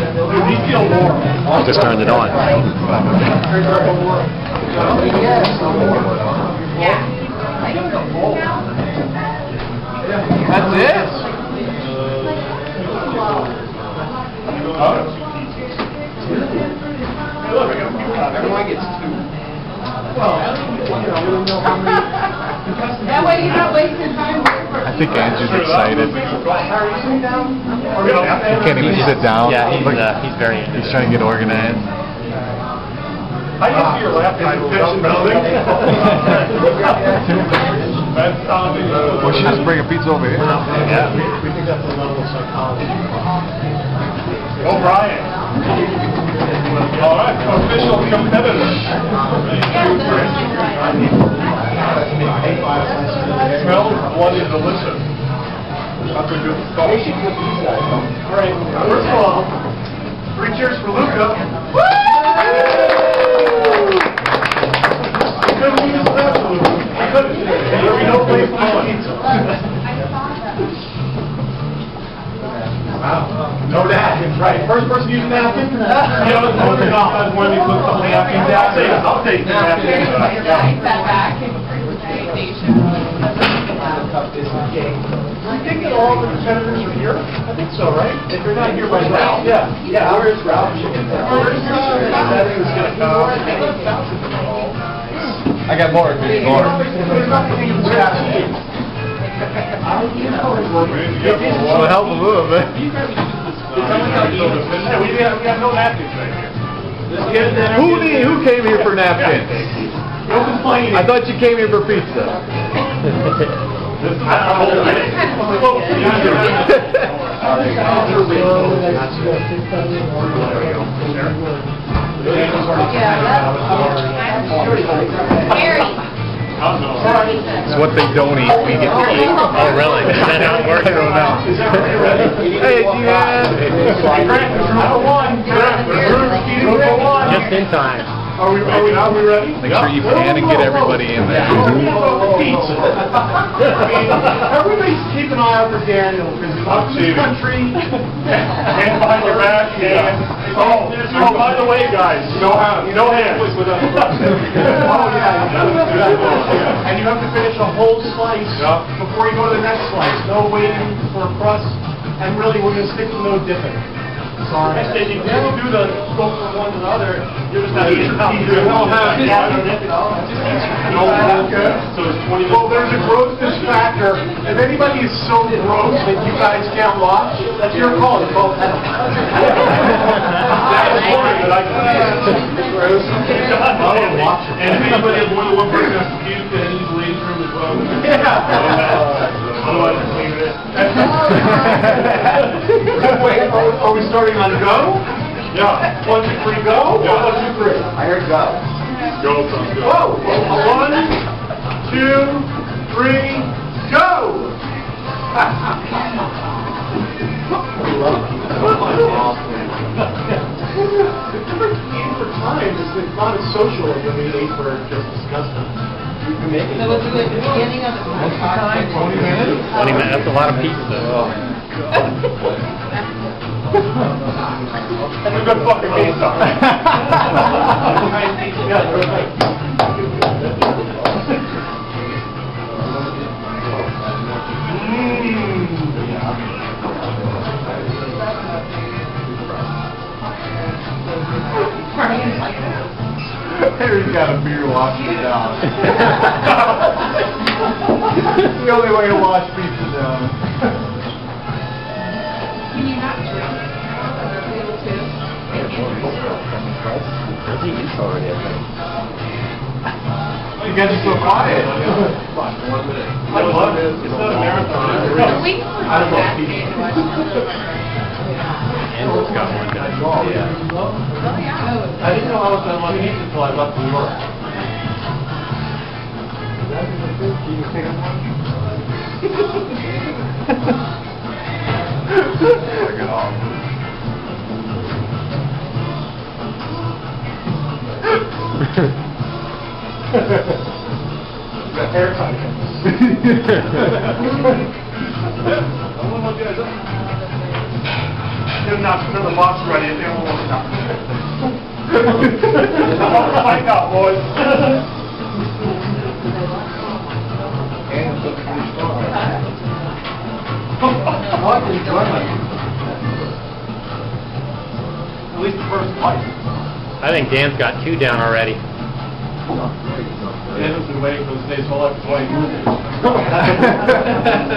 I just turned it on. That's it? Everyone gets two. That way you're not wasting time. I think Andrew's excited. He can't even sit down. Yeah, he's, uh, he's very into he's trying to get organized. I can see your laptop in the building. Well, she just bring a pizza over here. Yeah. We think that's a level of psychology. O'Brien. All right, official competitor. Smells bloody delicious. All right, first of all, three cheers for Luca. Couldn't lose that, Luca. Couldn't. There we no place for pizza. No napkins, right. First person using napkin? You know, it's more than off as when you put some napkins out. I'll take, I'll take the napkins. yeah. Setback. I think that all the competitors are here. I think so, right? If you're not here by now. Yeah. Yeah. Where's Ralph? Where's Settings gonna come. I got more. More. It'll help a little bit. We have, no napkins right here. Just get it there. Who need, who came here for napkins? No complaining. I thought you came here for pizza. Gary. It's what they don't eat, we get to eat. Oh, really? Is that how it works? I don't know. Hey, G-Man. Number one. Number one. Just in time. Are we, are we, are we ready? Make sure you pan and get everybody in there. Pizza. Everybody's keep an eye out for Daniel, because he's up to the country. Hands behind your back, and, oh, oh, by the way, guys, no hands, no hands. Oh, yeah. And you have to finish a whole slice before you go to the next slice. No waiting for a crust, and really, we're gonna stick to no dipping. Sorry. If you never do the go from one to the other, you're just not eating. No hands. No hands. So it's twenty. Well, there's a grossness factor. If anybody is so gross that you guys can't watch, that's your call. It's called penalty. That's the point that I can And if anybody has more than one person has to puke, then he's ladies room as well. Yeah. Otherwise, it's leave it. Wait, are are we starting on go? Yeah. One, two, three, go? Or one, two, three? I heard go. Go sounds good. Whoa, one, two, three, go! Eating for time is it's not as social as when we ate for just disgusting. You can make it. It the beginning of the time? Twenty minutes? 20 minutes, that's a lot of pizza. That's a good fucking pizza. Harry's got a beer washing it down. the only way to wash pizza down. Can you not drink? Are you able to? You guys are so quiet. I love it. It's not a marathon. We I love pizza. and watch. Andrew's got one done. Oh, yeah. I didn't know I was unlucky until I left New York. Look it off. The haircut. They're not, they're the box ready, they don't want to stop. Find out, boys. At least the first fight. I think Dan's got two down already. Dan's been waiting for this day his whole life, that's why he moved it.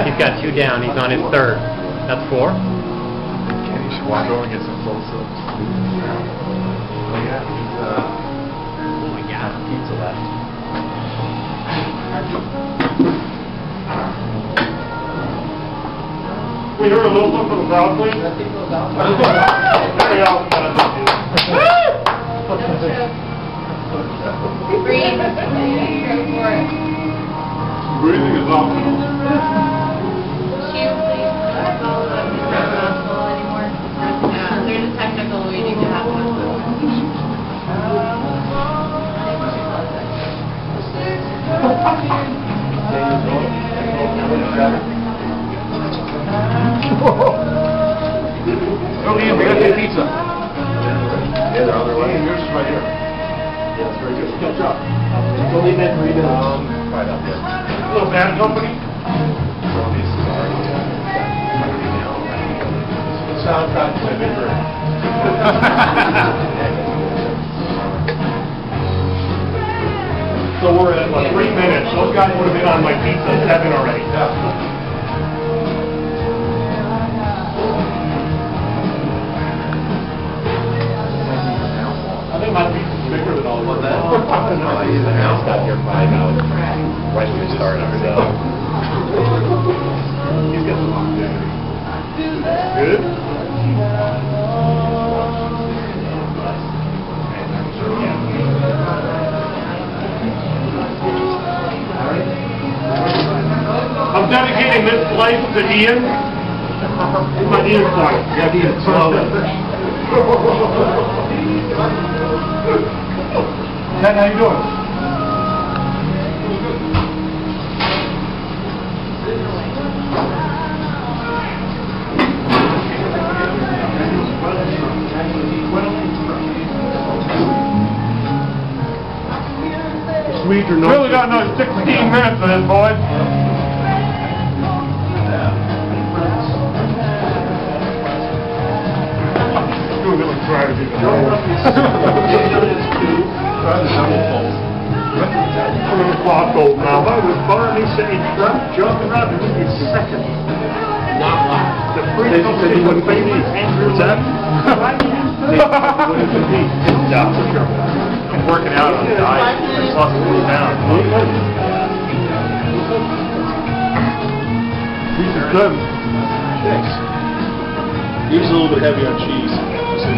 He's got two down. He's on his third. That's four. Kenny should walk over and get some salsa. Oh yeah, he's, uh, Oh my God. pizza left. We heard a little something from the crowd, please? There we go. Breathe. Go for it. Breathing is optional. bigger than all of them. Oh, he's announced out here five hours, right when we started, so. He's got some longevity. Good? I'm dedicating this place to Ian. My Ian slice. Yeah, Ian, slowly. Ted, how you doing? Swedes are Really got another sixteen minutes of this, boys. Doing it. I'm old now. I was saying around and he's second. Not last. The Andrew. I'm working out on a diet. Just lost pounds. These are good. Thanks. A little bit heavy on cheese. Just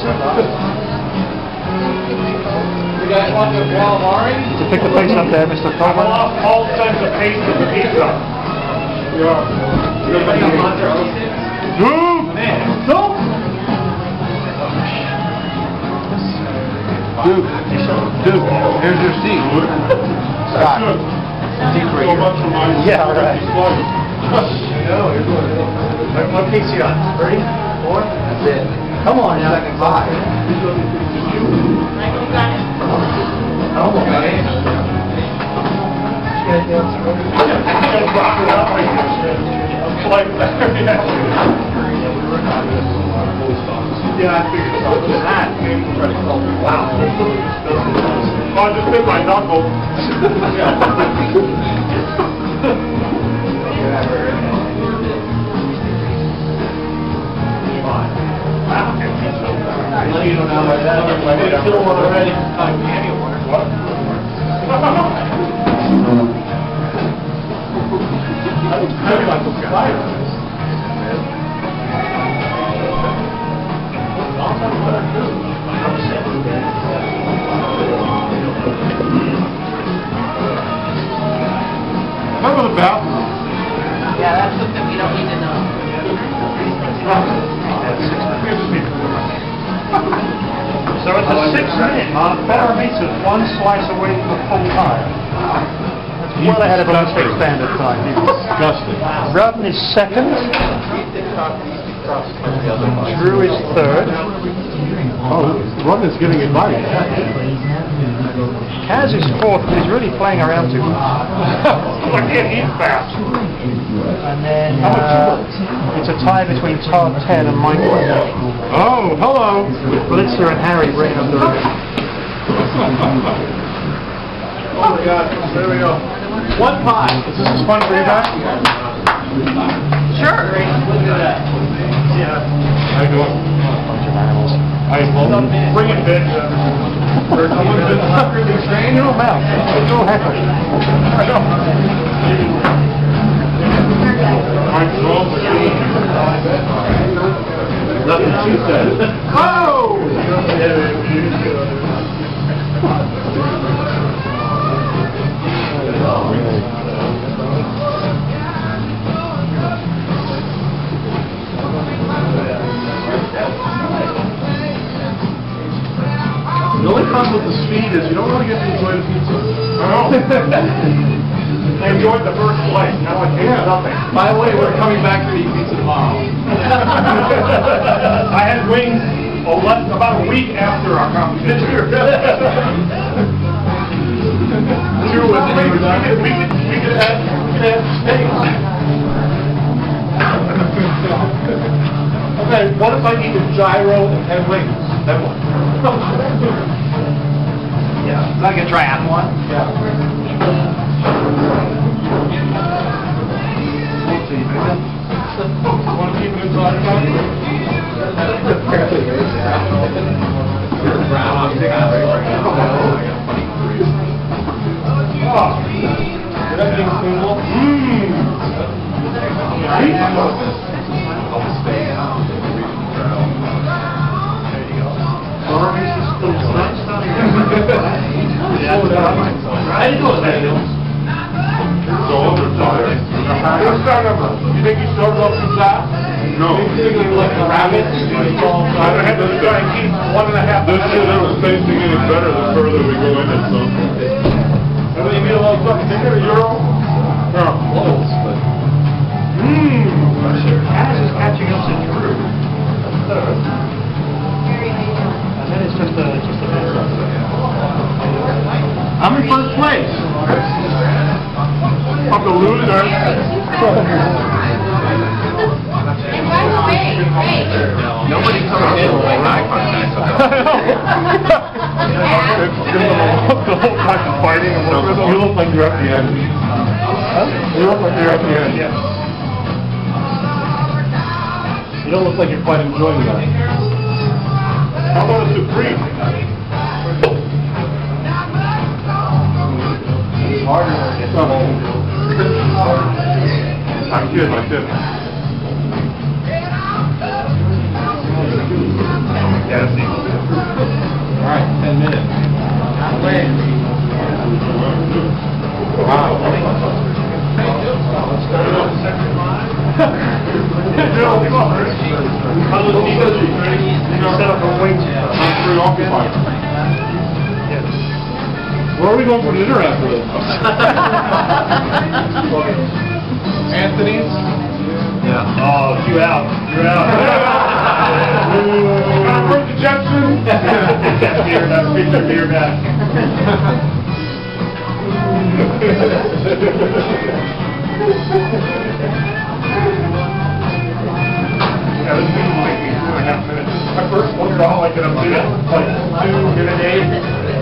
so you guys want the calamari? To pick the pace up there, Mr. Coleman. All, all kinds of pace of the pizza. Yeah. Dude! Dude! Duke, Duke, here's your seat. That's good. So much for my. Yeah, right. What, what piece you got? Three? Four? That's it. Come on now. Second five. Michael, you got it? Come on, man. Just drop it out like that, yeah. Yeah, I figured so. Look at that. Try to call me. Wow. Oh, I just hit my knuckle. You don't know about that. I did kill one already. What? I like those guys. Remember the bathroom? It's a six minute, huh? Better meets is one slice away from the full time. well ahead of Olympic standard time. Disgusting. Rudden is second. Drew is third. Oh, Run is getting advice. Kaz is fourth, but he's really playing around too much. I can't eat fast. And then uh, it's a tie between Todd, Ted, and Michael. Oh, hello. Blitzer and Harry bring up the rear. Oh my God, there we go. One pie. Is this as fun for you guys? Sure. How you doing? Bunch of animals. I bring it, bitch. Someone's been hungry, Strain your mouth. It's all heckle. I know. Nothing she said. Oh! Problem with the speed is you don't really get to enjoy the pizza. I know. I enjoyed the first slice, now I taste nothing. By the way, we're coming back to eat pizza tomorrow. I had wings a less, about a week after our competition. Two We with the we could, we could, we could have, we could have steaks. Okay, what if I need a gyro and ten wings? Then what? Yeah. Like a triathlon? Yeah. Want to keep it inside? Oh, that thing's cool. Mmm. How you doing, Daniel? So they're tired. What's our number? You think you started off too fast? No. You think you like a rabbit? I don't have to try and keep one and a half. This shit isn't tasting any better the further we go in it, so. And then you get a little fucking ticket, a euro? Yeah, close, but. Mmm. Is catching up to Drew. And then it's just a, just in first place. I'm the loser. And by the way, hey, Nobody comes in with like eye contact. The whole time of fighting and working with. You look like you're at the end. You look like you're at the end. You don't look like you're quite enjoying that. How about a Supreme? Oh. I'm kidding, I'm kidding. All right, ten minutes. How does he, does he, you set up a wing? I'm. Where are we going for dinner after this? Anthony's? Yeah. Oh, you out, you're out. Can I bring the Jetson? That beer, that picture beer back. Yeah, this meeting will take me two and a half minutes. I first wondered how I could have been like two in a day.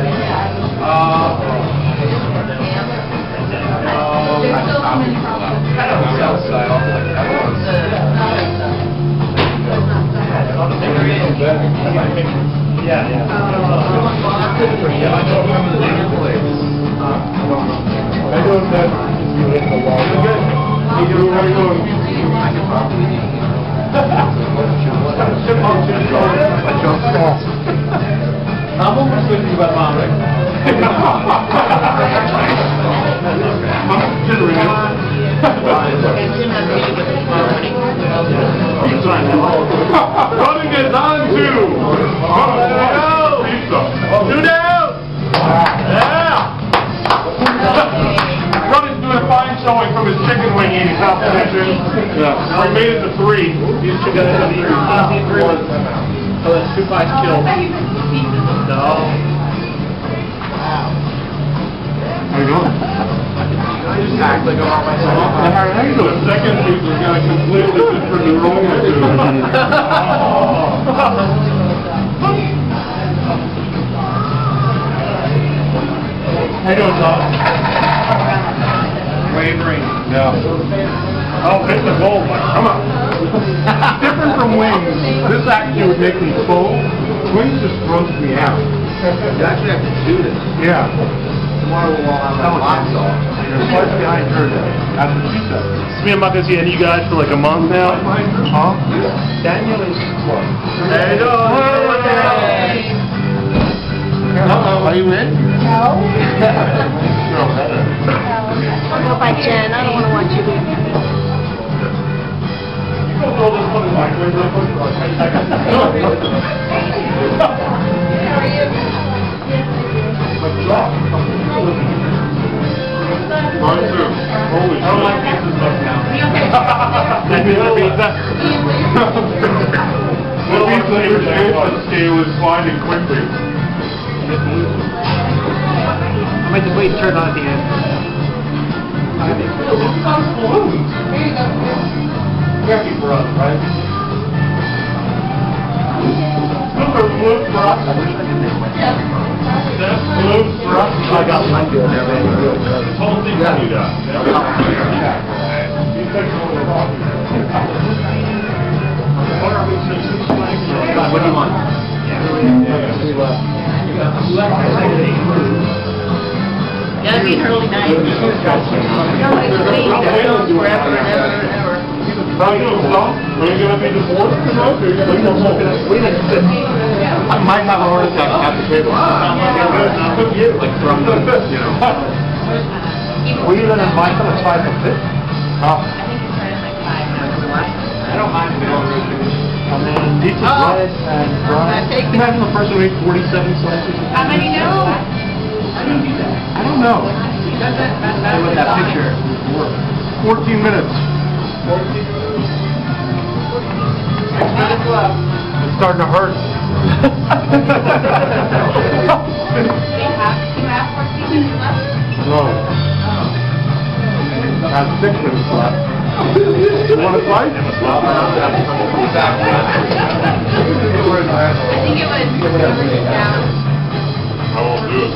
Yeah, yeah. I know you almost with you about mom, right? I'm considering it. Running is on two. Let's go. Pizza. Two down. Yeah. Running competition. Yeah. We made it to three. These two guys have the easy agreement. Oh, that's two five kills. No. I just act like I'm on myself. The second teacher's got a completely different role to How you doing, Tom? Wavering. Yeah. Oh, hit the goal, Mike. Come on. Different from wings. This actually would make me full. Wings just throws me out. You actually have to shoot it. Yeah. Tomorrow we'll all have our locks off. You're right behind her then. That's what she said. Me, I'm not gonna see any of you guys for like a month now. Huh? Daniel is what? There you go. Uh-oh. Are you in? No. No, better. I'll go by Jen. I don't want to watch you leave. Throw this one in the microwave real quick pizza pizza. The pizza appreciation scale is climbing quickly. I might just wait and turn on at the end. Turkey for us, right? Those are blue for us. That's blue for us. I got mine. This whole thing for you guys. What do you want? Gotta be early night. No, it's waiting, it goes forever and ever and ever. How you doing, Tom? Are you gonna be the fourth tonight, or are you gonna be the fourth? I might have a heart attack at the table. Like from the, you know. Were you gonna invite them at five or six? Huh? And then pizza, Oh. bread, and I'm fries. Imagine the person who ate forty-seven slices. How many know? I don't do that. I don't know. With that picture. Fourteen minutes. It's starting to hurt. They have, you have fourteen minutes left? No. I have six minutes left. You want a slice? I think it was do it.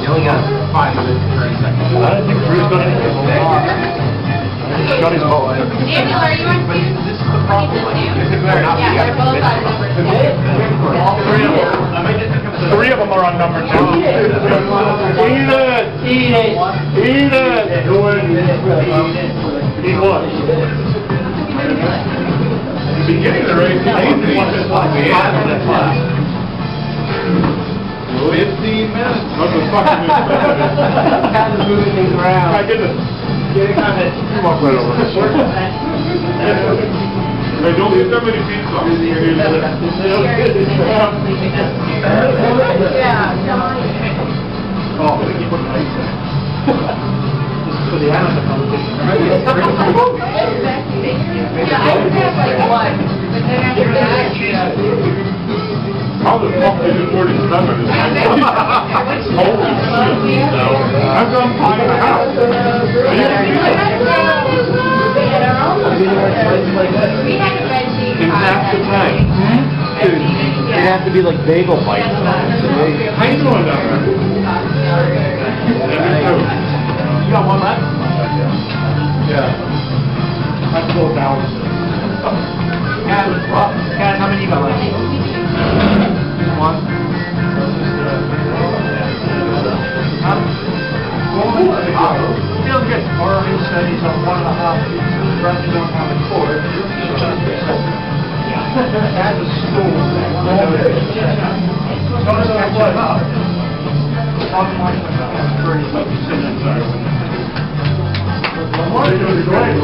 You only got five minutes and thirty seconds. I didn't think Drew's gonna. Shut his mouth. Daniel, are you on two? Three of them. Are on number two. Eat it! Eat it! It! Eat what? Beginning the race, I like five minutes. What the fuck moving things My around. goodness. You walk right over this. Hey, don't get that many pizza. Oh, we can put ice in. It. For the animal competition. Yeah, I would have like one, but then after that, How the fuck did you forty-seven? Holy shit. I've done five and a half. We had a. In half the time. Dude, it'd have to be like bagel bites. How you doing down there? Yeah, me too. You got one left? Yeah. Let's go down. Cat, Cat, how many you got left? One. Huh? Feels good. Already said he's on one and a half. Don't have a cord. That's a school. Don't him up. That. Pretty much sitting inside. I'm already doing great.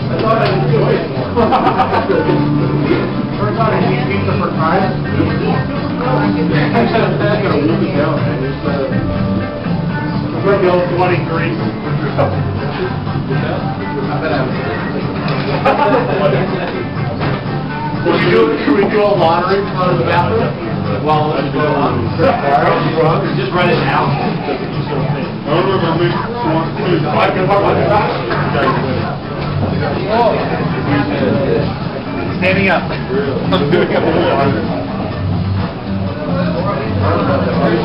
I thought I do it more. Turns out I need pizza for. I gotta move it down, man. Uh, Bill, twenty-three. Should we do, should we do a lottery for the bathroom? While on? Just run it now? I remember me, one, I can. Standing up. I'm doing.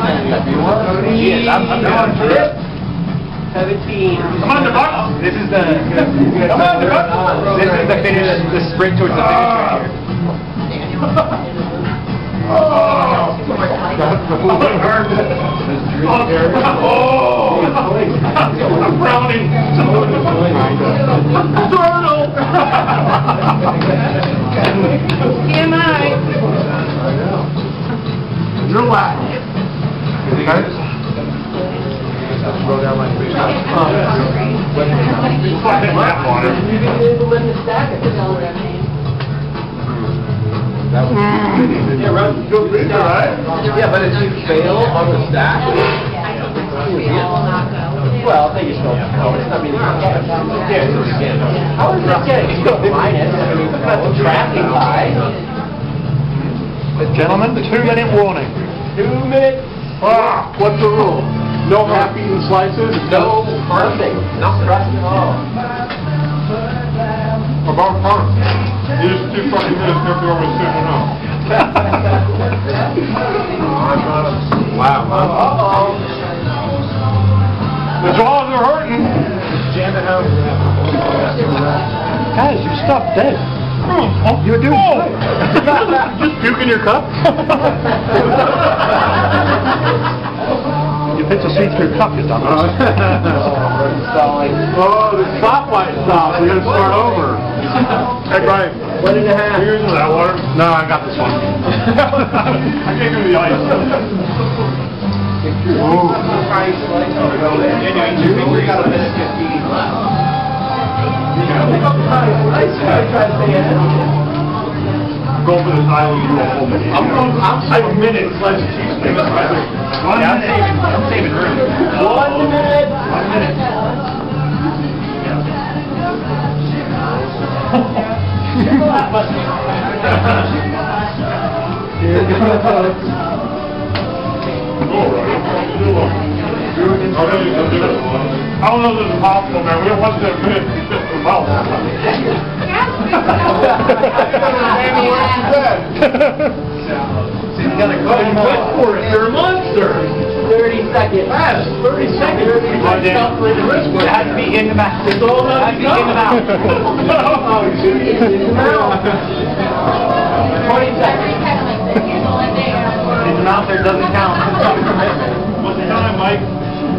Yes, I'm, I'm doing it. Seventeen. Come on. This is the, Come on, this is the finish, the sprint towards the finish here. Oh, I'm. Guys? Yeah, but if you fail on the stack, not well, then you still, I mean, yeah, it's again. I was just kidding, you still minus, I mean, that's a traffic high. Gentlemen, two-minute warning. Two minutes, Ah, what's the rule? No half-eaten slices? no perfect, not crust at all. About time. You just two fucking minutes after I was sitting up. Wow. Uh-oh. The jaws are hurting. Jam it home. Guys, you stopped dead. Oh, you're doing oh. Just puke in your cup? you picked a seat through your cup, you dumbass. oh, oh the stoplight stopped. We gotta start over. Hey, Brian. did You using that water? No, I got this one. I can't do the ice. Ooh. Oh, we Go for this island, you will hold it. I'm going- I'm I have a minute, slice of cheesesteak. One Yeah, I'm minute. saving, I'm saving room. One minute. One minute. I don't know if this is possible, man. We don't want to admit we fit the mouth. You gotta go and wait for it, you're a monster. Thirty seconds. Yes, thirty seconds. Right down. It has to be in the mouth. It's all about to be in the mouth. Oh, shoot, it's in the mouth. Twenty seconds. In the mouth, it doesn't count. What's the time, Mike?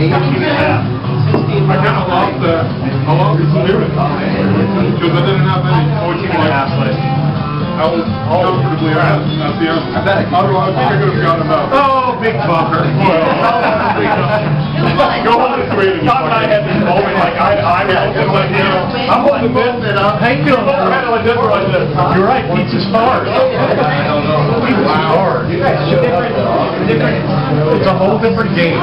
I kind of lost the, I lost the spirit. Because I didn't have any. Half left. I was comfortably at, at the end. I bet. I think I could have gotten about. Oh, big bummer. Go home and create it. Tom and I had this moment, like, I, I was like, you know, I'm holding this, Hank feels kind of like this, where I said, you're right, pizza's hard. Pizza's hard. It's a whole different game.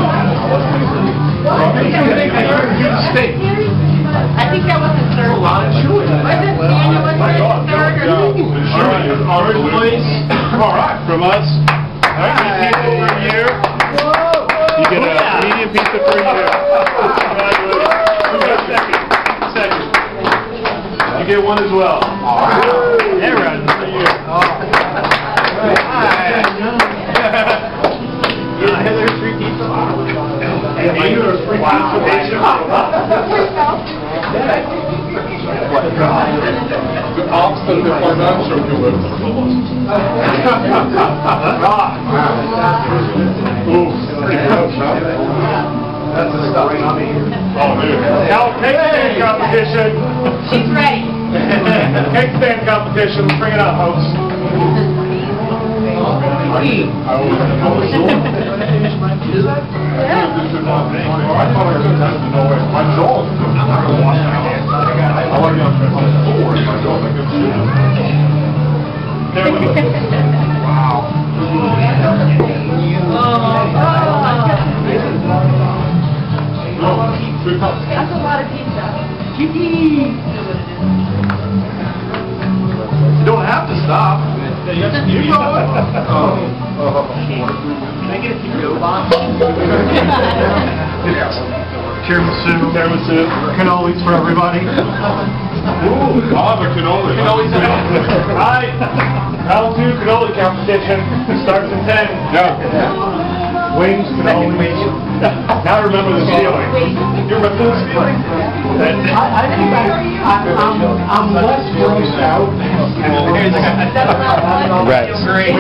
Steak. I think that was his third. A lot of chewing. Was it Daniel, was it his third or? First place, all right, from us. All right, Medium pizza for a year. You get a medium pizza for a year. Who got second? Second. You get one as well. Aaron, for a year. There's free pizza. And you are a free pizza. What? the opposite of financial good. Ooh, pretty good, huh? That's the stuff. Oh, dude. Now, cake stand competition. She's ready. Cake stand competition. Let's bring it up, folks. I was, I was sure. I thought I was gonna know it. My dog, I'm not gonna wash my hands. I like, I'm, I'm sore, and my dog, I can see. There we go. Wow. No. That's a lot of pizza. You don't have to stop. You know it. Can I get a to-go box? Tiramisu. Tiramisu. Cannolis for everybody. Ooh, ah, the cannoli. Cannolis. All right. Round two cannoli competition starts in ten. Yeah. Wings, cannolis. Now remember the ceiling. You remember the ceiling? I think I, I'm, I'm less grossed out. Right. Great.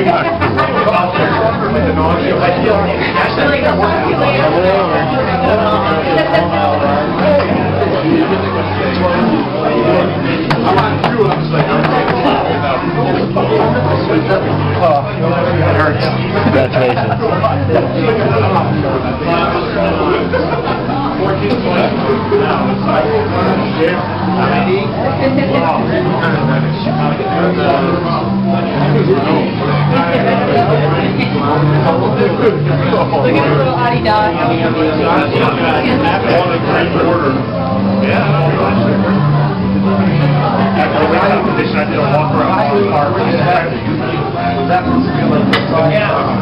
Hurts. Look at his little Audi dog. One in great order. After the wing competition, I did a walk around the park. That was really